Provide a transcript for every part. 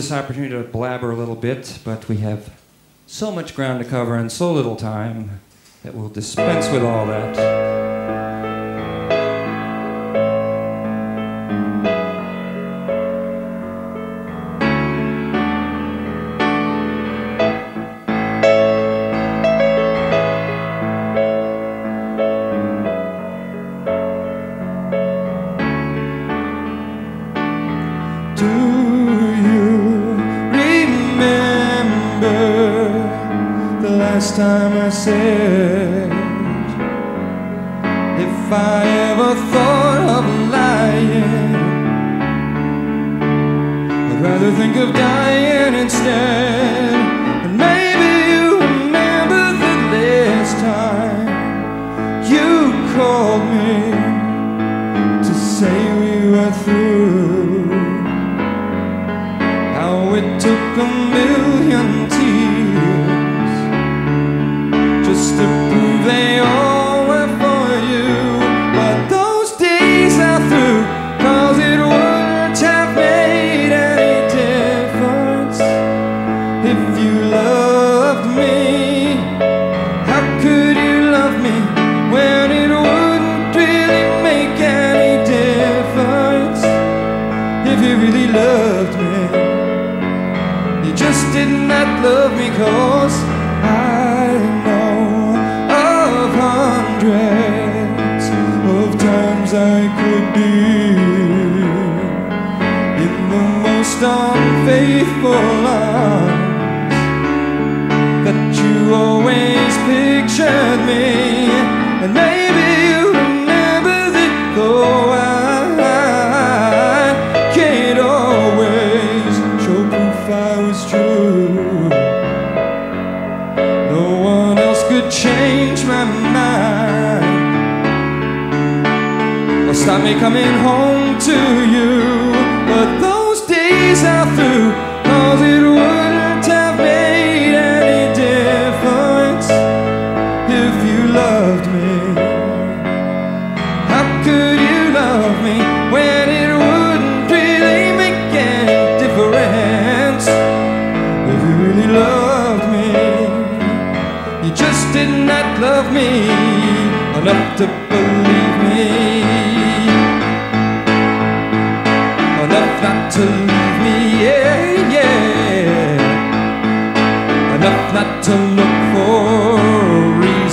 this opportunity to blabber a little bit, but we have so much ground to cover and so little time that we'll dispense with all that. rather think of dying instead. And maybe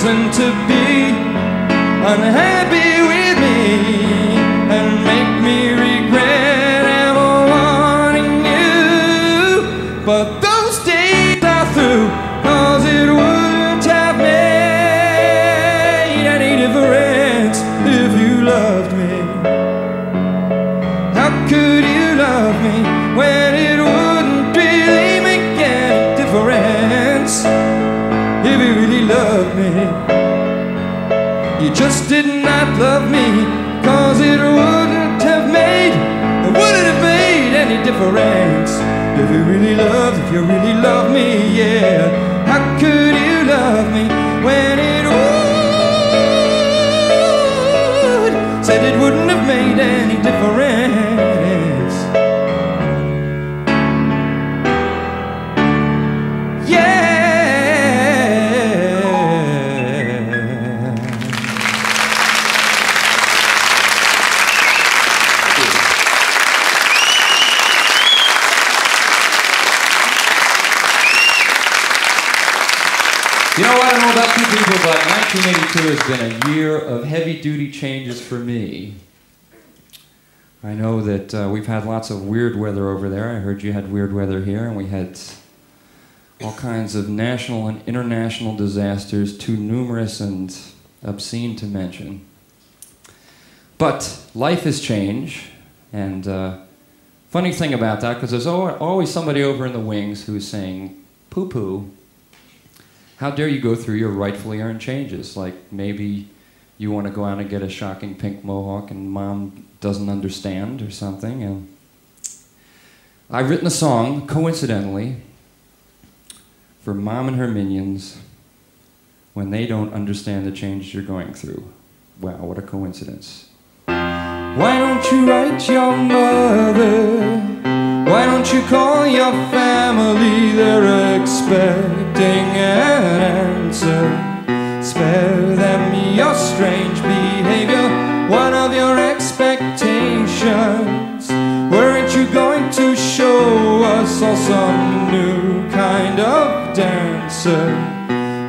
to be unhappy If you really loved, if you really love me, yeah. 1982 has been a year of heavy duty changes for me. I know that uh, we've had lots of weird weather over there. I heard you had weird weather here, and we had all kinds of national and international disasters, too numerous and obscene to mention. But life has changed, and uh, funny thing about that, because there's always somebody over in the wings who's saying, poo poo. How dare you go through your rightfully earned changes? Like maybe you want to go out and get a shocking pink mohawk and mom doesn't understand or something. And I've written a song, coincidentally, for mom and her minions when they don't understand the changes you're going through. Wow, what a coincidence. Why don't you write your mother? Why don't you call your family? They're expecting an answer. Spare them your strange behavior. What of your expectations? Weren't you going to show us all some new kind of dancer?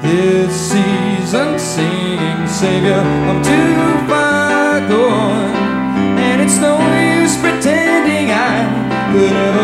This season singing Savior, I'm too far gone. And it's no use pretending I could ever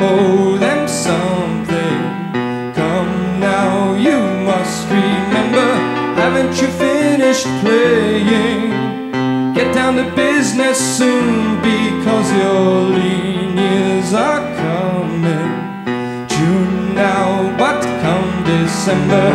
owe them something. Come now, you must remember. Haven't you finished playing? Get down to business soon because your lean years are coming. June now, but come December,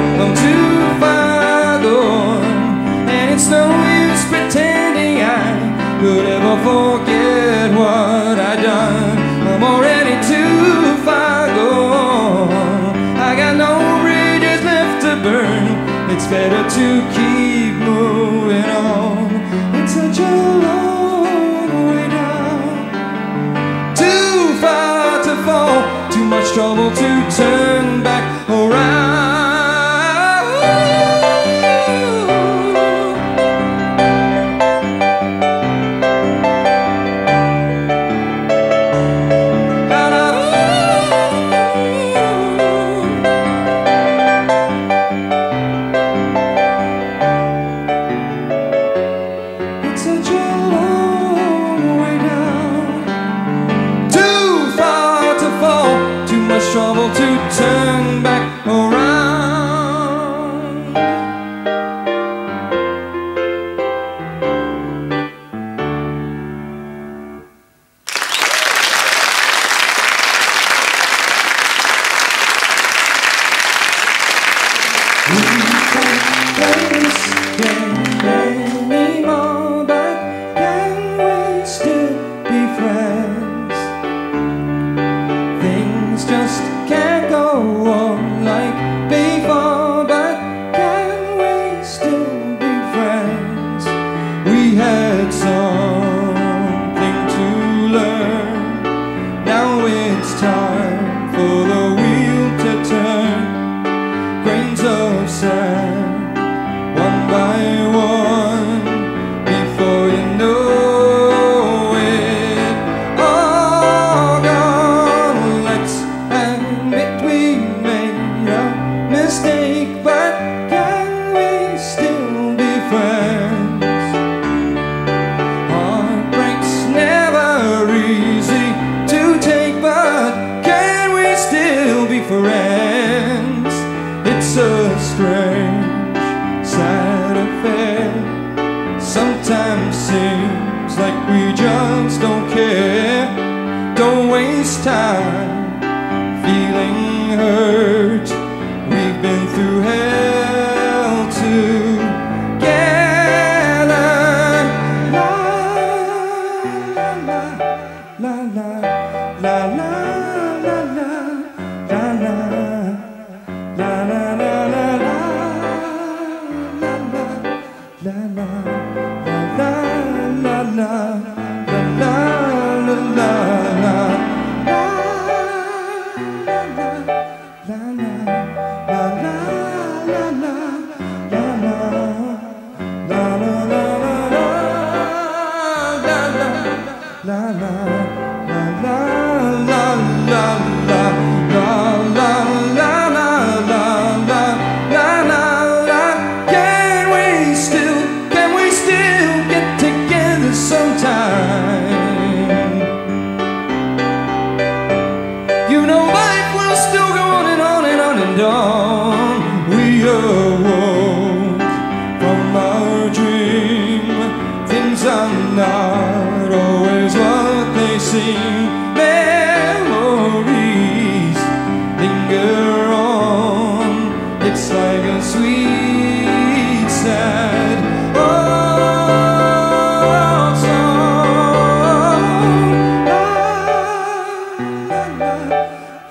라나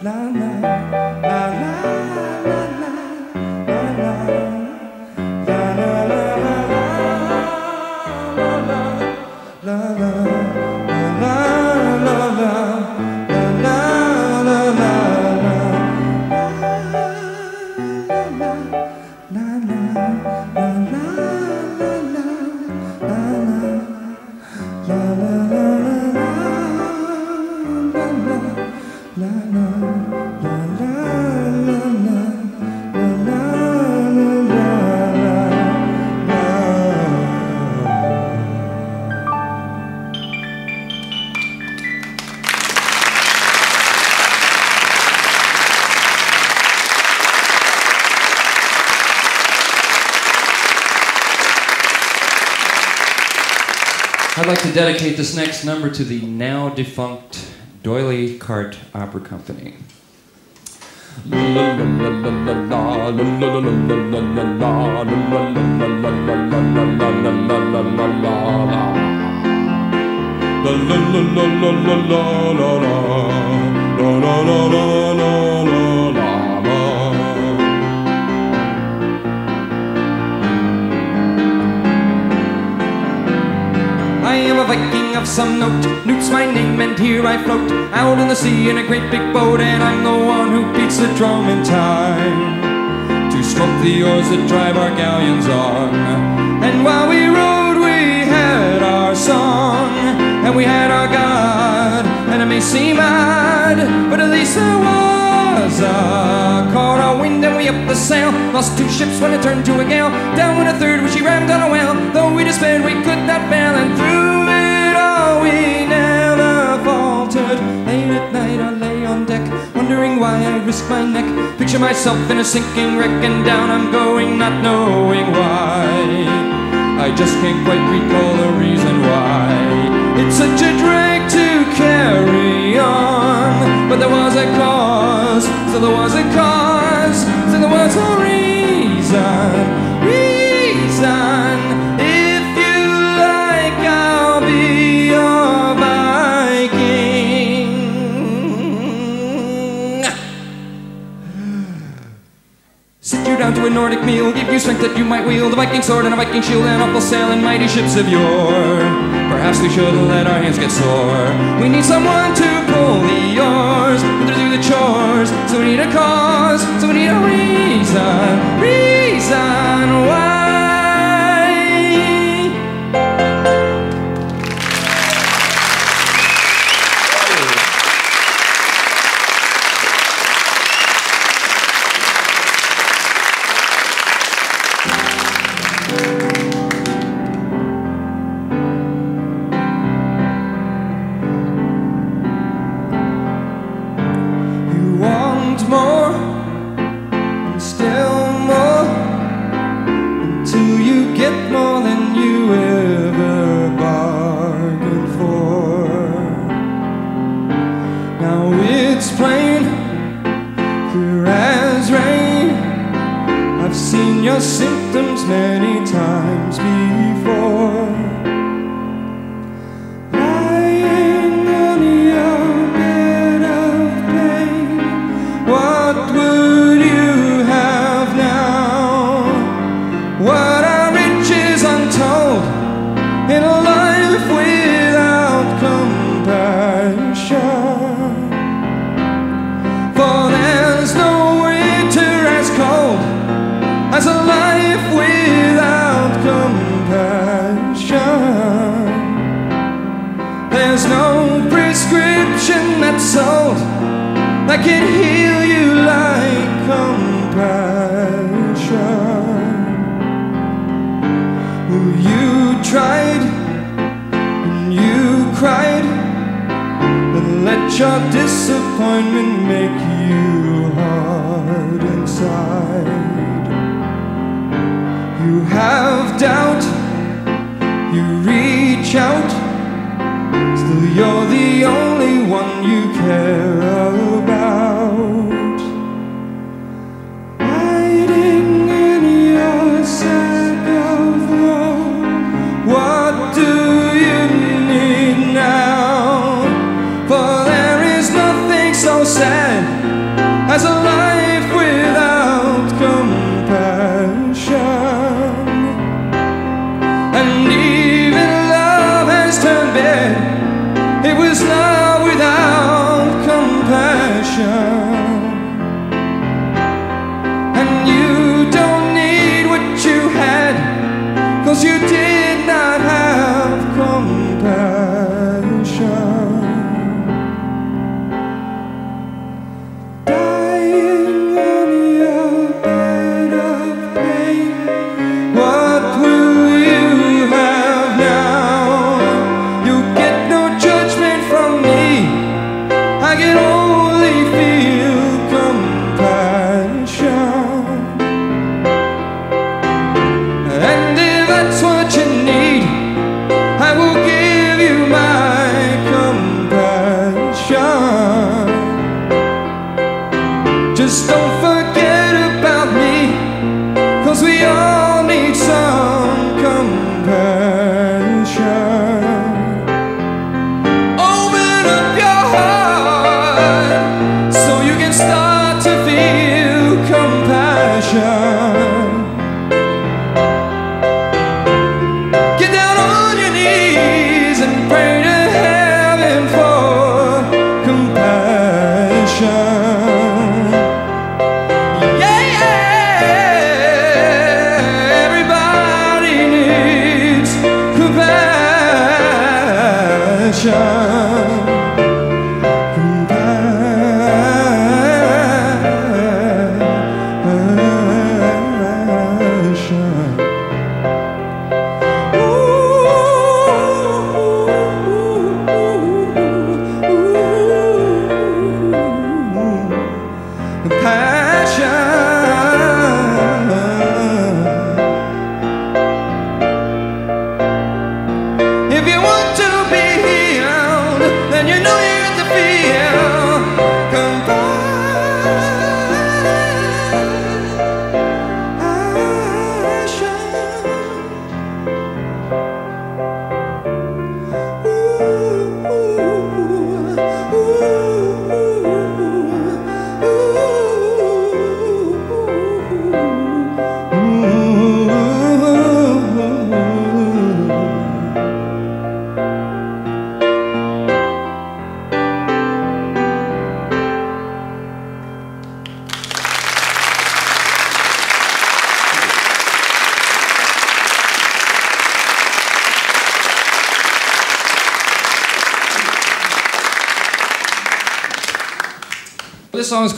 라나. Next number to the now defunct D'Oyly Carte Opera Company. Some note. Newt's my name, and here I float out in the sea in a great big boat. And I'm the one who beats the drum in time to stroke the oars that drive our galleons on. And while we rode, we had our song, and we had our God. And it may seem odd, but at least there was a caught our wind and we up the sail. Lost two ships when it turned to a gale. Down went a third when she rammed on a whale. Though we despaired, we could not fail, and through we never faltered. Late at night I lay on deck, wondering why I risked my neck. Picture myself in a sinking wreck, and down I'm going, not knowing why. I just can't quite recall the reason why. It's such a drag to carry on, but there was a cause, so there was a cause, so there was a reason. A Nordic meal, give you strength that you might wield a Viking sword and a Viking shield and awful sail and mighty ships of yore. Perhaps we should let our hands get sore. We need someone to pull the oars and to do the chores. So we need a cause, so we need a reason, reason why. it's old that can heal you like compassion. Well, you tried and you cried, but let your disappointment make you hard inside. You have doubt, you reach out. You're the only one you care about.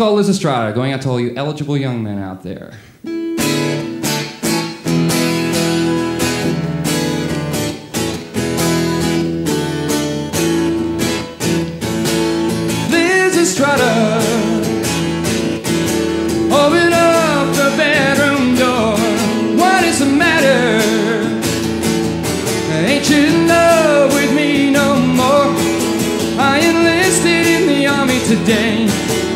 call Lysistrata, going out to all you eligible young men out there. today.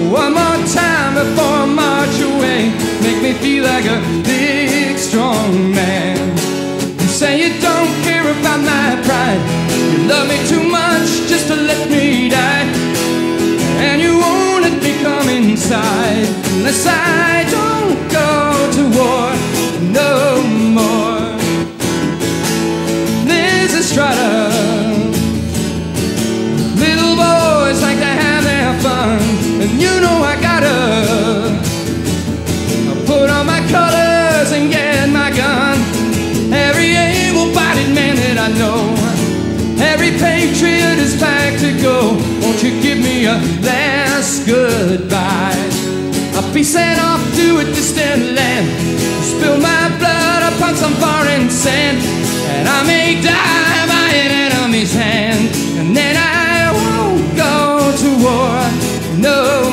One more time before I march away. Make me feel like a big, strong man. You say you don't care about my pride. You love me too much just to let me die. And you won't let me come inside unless I don't. your last goodbye. I'll be sent off to a distant land, spill my blood upon some foreign sand, and I may die by an enemy's hand, and then I won't go to war. No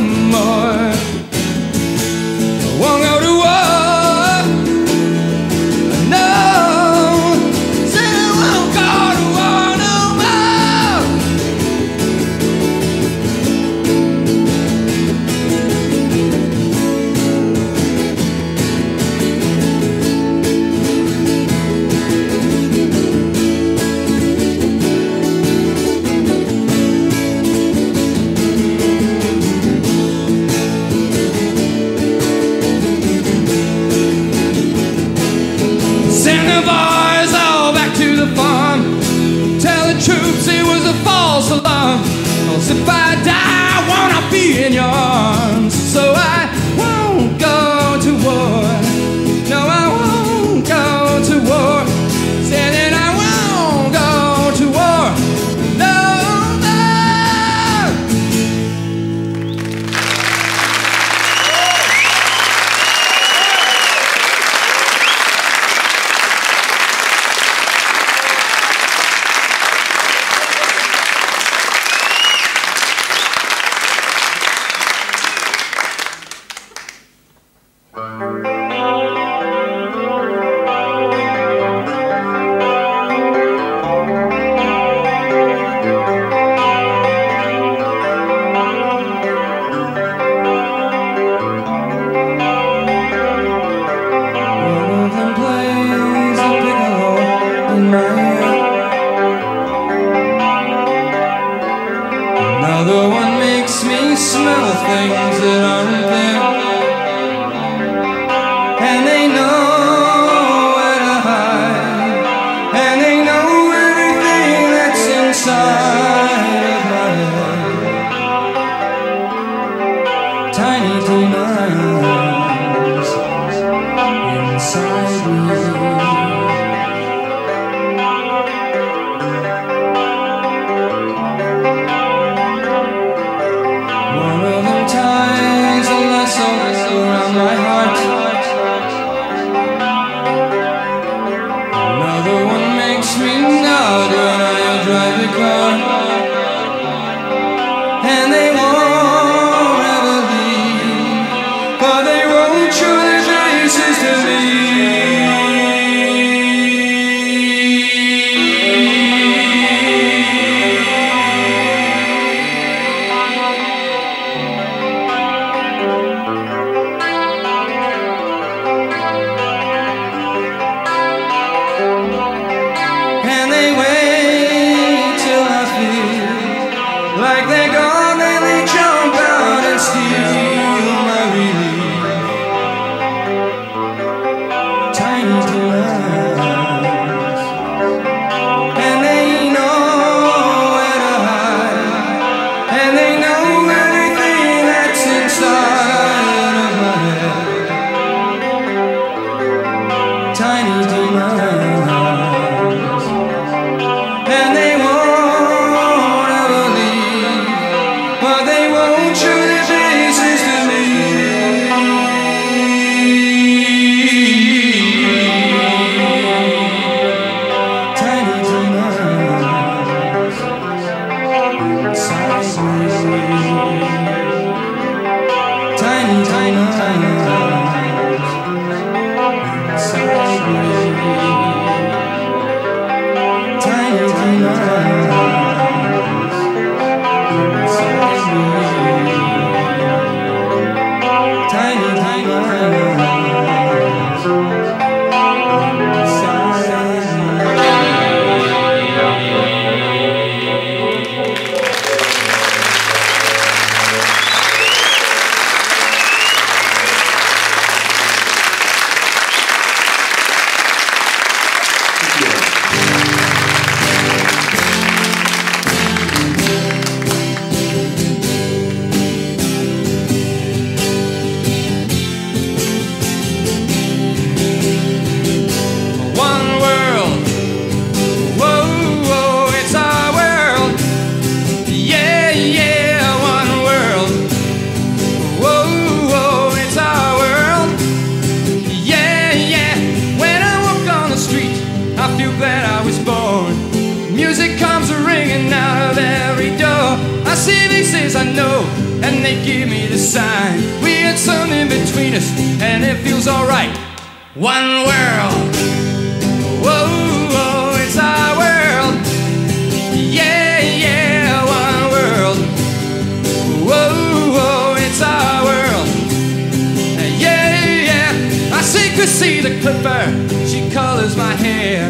could see the clipper, she colors my hair.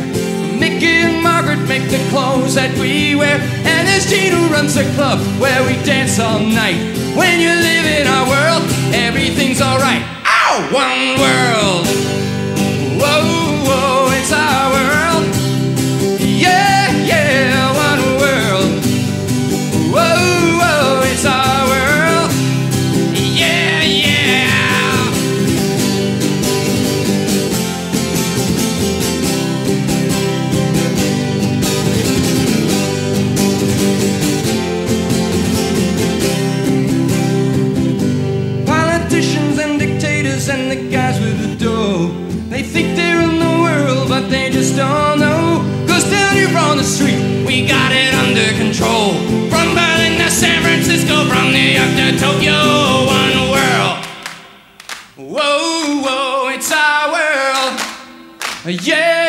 Mickey and Margaret make the clothes that we wear. And there's Gene who runs the club where we dance all night. When you live in our world, everything's alright. Ow! One world! Yeah!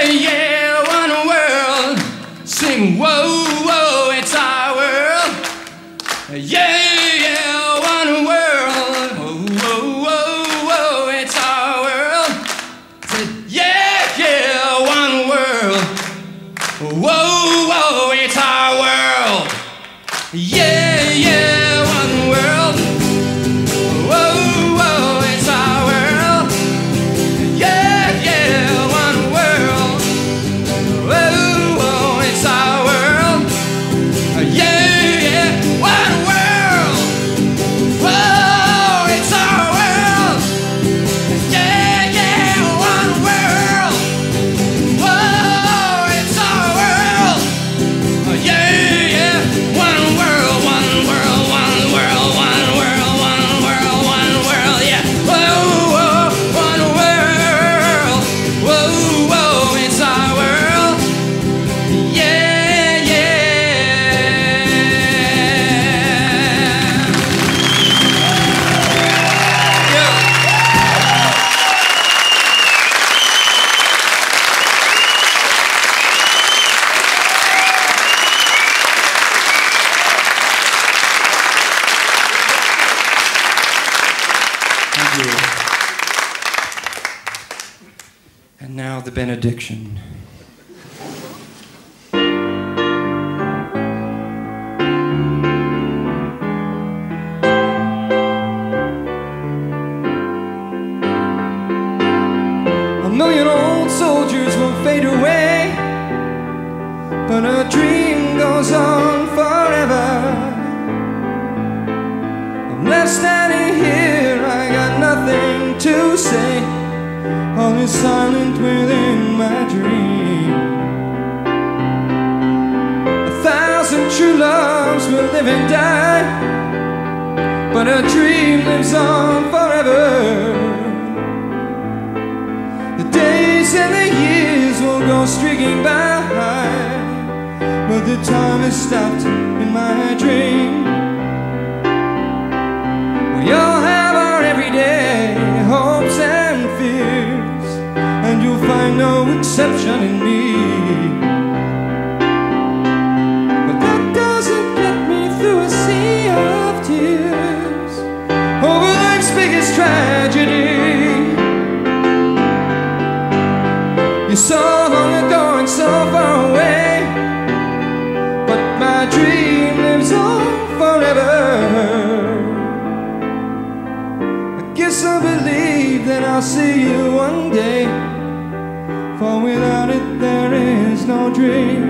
addiction. dream lives on forever. The days and the years will go streaking by, but the time has stopped in my dream. We all have our everyday hopes and fears, and you'll find no exception in You're so long ago and so far away. But my dream lives on forever. I guess I believe that I'll see you one day. For without it there is no dream.